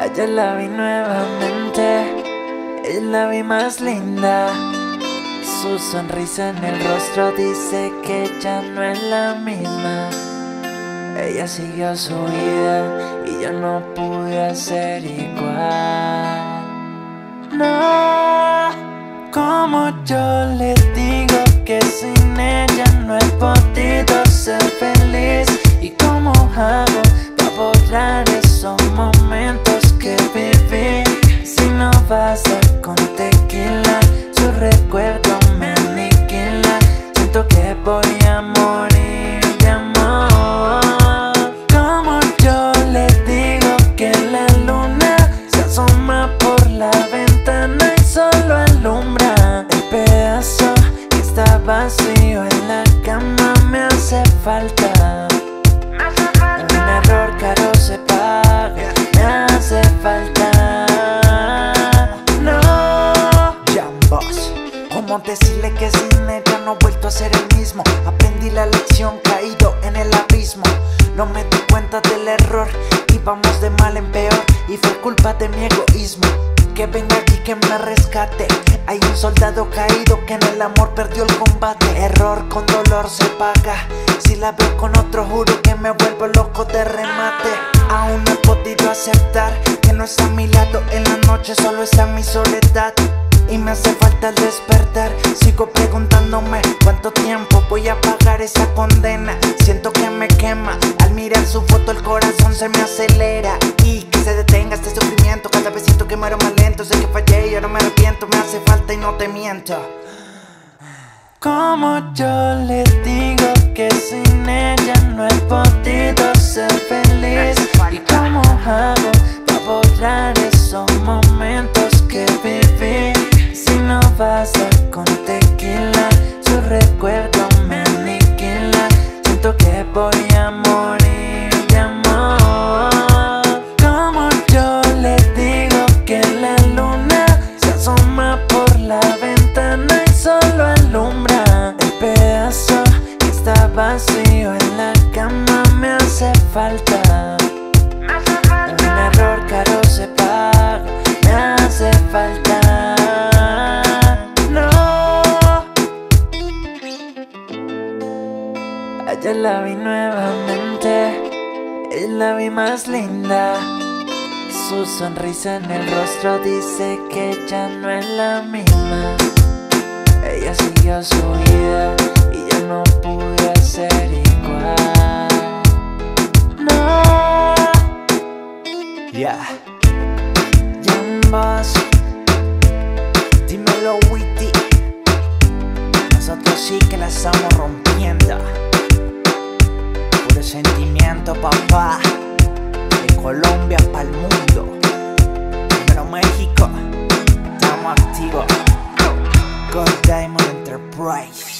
Ayer la vi nuevamente, es la vi más linda. Su sonrisa en el rostro dice que ya no es la misma. Ella siguió su vida y yo no pude ser igual. Como yo le digo que sin ella no he podido ser feliz. ¿Y cómo hago para borrar esos momentos que viví? Si no pasa con tequila, su recuerdo me aniquila. Siento que voy a vacío en la cama. Me hace falta. Un error caro se paga. Me hace falta. No. Jambos, ¿cómo decirle que sin ella no he vuelto a ser el mismo? Aprendí la lección caído en el abismo. No me di cuenta del error, íbamos de mal en peor y fue culpa de mi egoísmo. Que venga aquí que me rescate. Hay un soldado caído que en el amor perdió el combate. Error con dolor se paga. Si la veo con otro, juro que me vuelvo loco de remate. Aún no he podido aceptar que no está a mi lado en la noche, solo está mi soledad. Y me hace falta el despertar. Sigo preguntándome cuánto tiempo voy a pagar esa condena. Siento que me quema. Al mirar su foto, el corazón se me acelera. Y que se detenga este sufrimiento. Cada vez siento que muero más lento. Sé que fallé y ahora me arrepiento. Me hace falta y no te miento. Como yo le digo que sin ella pasa con tequila, su recuerdo me aniquila. Siento que voy a morir de amor. Como yo le digo que la luna se asoma por la ventana y solo alumbra el pedazo que está vacío en la cama. Me hace falta. Un error caro se Ayer la vi nuevamente, es la vi más linda. Su sonrisa en el rostro dice que ya no es la misma. Ella siguió su vida y yo no pude ser igual. No, Yeah. Jambos, dímelo, Witty. Nosotros sí que la estamos rompiendo. Papá. De Colombia para el mundo. Pero México, estamos activos. God Diamond Enterprise.